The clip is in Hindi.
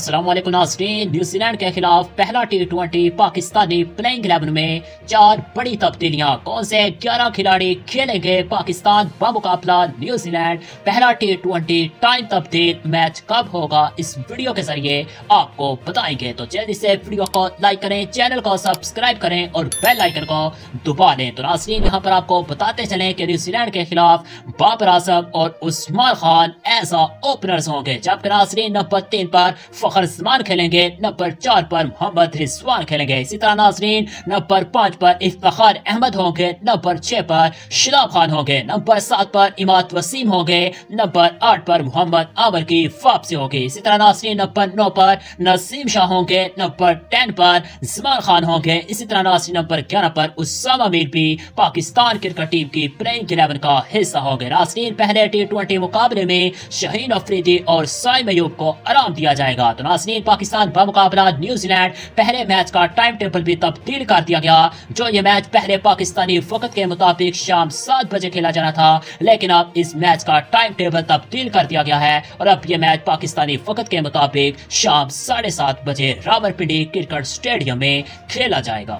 असलम नाजरीन न्यूजीलैंड के खिलाफ पहला T twenty Pakistani playing eleven में चार बड़ी तब्दीलियाँ। कौन से ग्यारह खिलाड़ी खेलेंगे पाकिस्तान? बमुकाबला न्यूजीलैंड पहला टी ट्वेंटी टाइम तब्दील मैच कब होगा? इस वीडियो के ज़रिए आपको बताएँगे। तो जल्दी से वीडियो को लाइक करें चैनल को सब्सक्राइब करें और बेल आइकन को दबा लें। तो नाजरीन यहाँ पर आपको बताते चले कि न्यूजीलैंड के खिलाफ बाबर आज़म और उस्मान खान ऐसा ओपनर्स होंगे। जबकि नाजरीन नंबर तीन पर फखर जमान खेलेंगे नंबर चार पर मोहम्मद रिजवान खेलेंगे। इसी तरह नाजरीन नंबर पाँच पर इफ्तार अहमद होंगे नंबर छह पर शिलाब खान होंगे नंबर सात पर इमाद वसीम होंगे नंबर आठ पर मोहम्मद आमर की वापसी होगी। इसी तरह नाजरीन नंबर नौ पर नसीम शाह होंगे नंबर टेन पर जमान खान होंगे। इसी तरह नाजरीन नंबर ग्यारह पर उसामा मीर भी पाकिस्तान क्रिकेट टीम की प्लेइंग इलेवन का हिस्सा होंगे। नाजरीन, पहले टी ट्वेंटी मुकाबले में शहीन अफरीदी और साई मयूब को आराम दिया जाएगा। तो नाजरीन पाकिस्तान बमुकाबला न्यूजीलैंड पहले मैच का टाइम टेबल भी तब्दील कर दिया गया, जो ये मैच पहले पाकिस्तानी वक्त के मुताबिक शाम सात बजे खेला जाना था। लेकिन अब इस मैच का टाइम टेबल तब्दील कर दिया गया है और अब ये मैच पाकिस्तानी वक्त के मुताबिक शाम साढ़े सात बजे रावलपिंडी क्रिकेट स्टेडियम में खेला जाएगा।